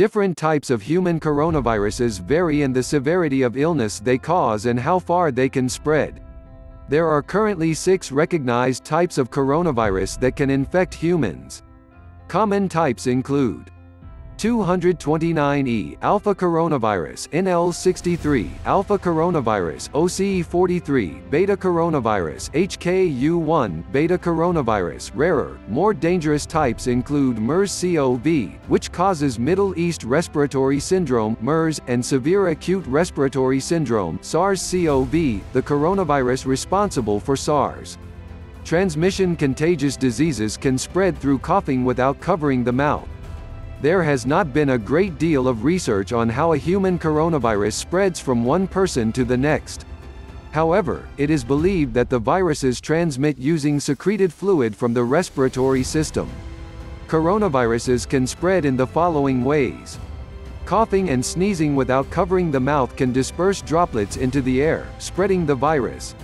Different types of human coronaviruses vary in the severity of illness they cause and how far they can spread. There are currently six recognized types of coronavirus that can infect humans. Common types include 229E alpha coronavirus NL63 alpha coronavirus OCE43 beta coronavirus HKU1 beta coronavirus. Rarer more dangerous types include MERS-CoV which causes Middle East respiratory syndrome MERS and severe acute respiratory syndrome SARS-CoV the coronavirus responsible for SARS Transmission contagious diseases can spread through coughing without covering the mouth there has not been a great deal of research on how a human coronavirus spreads from one person to the next. However, it is believed that the viruses transmit using secreted fluid from the respiratory system. Coronaviruses can spread in the following ways. Coughing and sneezing without covering the mouth can disperse droplets into the air, spreading the virus.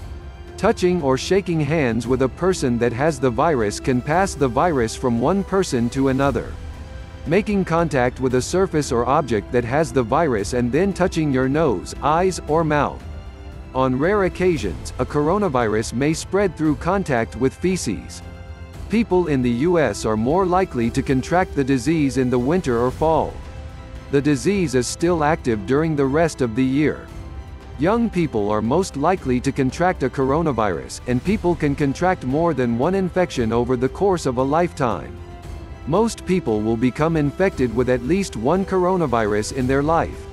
Touching or shaking hands with a person that has the virus can pass the virus from one person to another making contact with a surface or object that has the virus and then touching your nose, eyes, or mouth. On rare occasions, a coronavirus may spread through contact with feces. People in the US are more likely to contract the disease in the winter or fall. The disease is still active during the rest of the year. Young people are most likely to contract a coronavirus, and people can contract more than one infection over the course of a lifetime. Most people will become infected with at least one coronavirus in their life.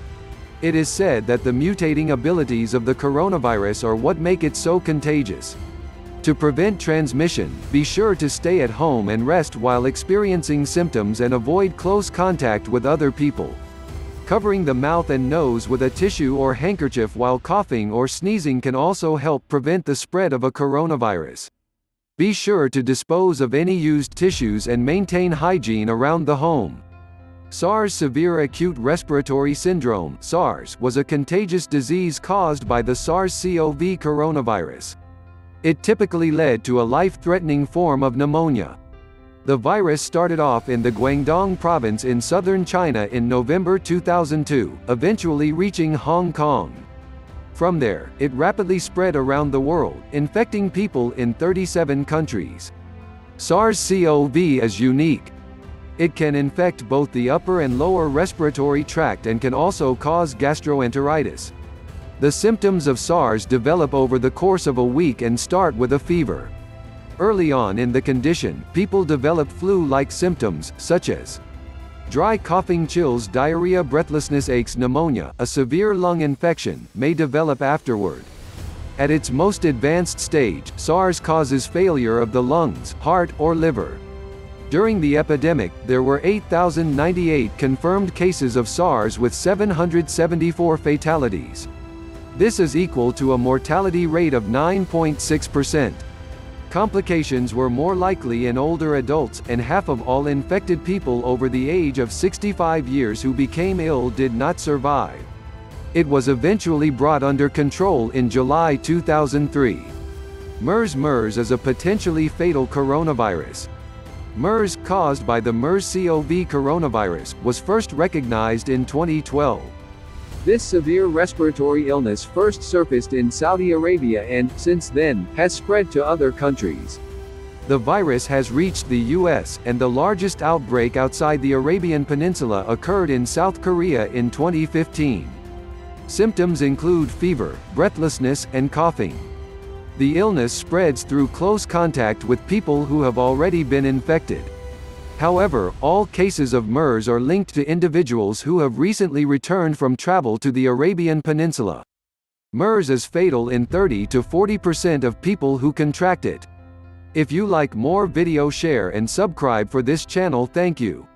It is said that the mutating abilities of the coronavirus are what make it so contagious. To prevent transmission, be sure to stay at home and rest while experiencing symptoms and avoid close contact with other people. Covering the mouth and nose with a tissue or handkerchief while coughing or sneezing can also help prevent the spread of a coronavirus. Be sure to dispose of any used tissues and maintain hygiene around the home. SARS Severe Acute Respiratory Syndrome SARS was a contagious disease caused by the SARS-CoV coronavirus. It typically led to a life-threatening form of pneumonia. The virus started off in the Guangdong province in southern China in November 2002, eventually reaching Hong Kong. From there, it rapidly spread around the world, infecting people in 37 countries. SARS-CoV is unique. It can infect both the upper and lower respiratory tract and can also cause gastroenteritis. The symptoms of SARS develop over the course of a week and start with a fever. Early on in the condition, people develop flu-like symptoms, such as Dry coughing chills diarrhea breathlessness aches pneumonia, a severe lung infection, may develop afterward. At its most advanced stage, SARS causes failure of the lungs, heart, or liver. During the epidemic, there were 8,098 confirmed cases of SARS with 774 fatalities. This is equal to a mortality rate of 9.6%. Complications were more likely in older adults, and half of all infected people over the age of 65 years who became ill did not survive. It was eventually brought under control in July 2003. MERS-MERS is a potentially fatal coronavirus. MERS, caused by the MERS-CoV coronavirus, was first recognized in 2012. This severe respiratory illness first surfaced in Saudi Arabia and, since then, has spread to other countries. The virus has reached the US, and the largest outbreak outside the Arabian Peninsula occurred in South Korea in 2015. Symptoms include fever, breathlessness, and coughing. The illness spreads through close contact with people who have already been infected. However, all cases of MERS are linked to individuals who have recently returned from travel to the Arabian Peninsula. MERS is fatal in 30 to 40% of people who contract it. If you like more video share and subscribe for this channel thank you.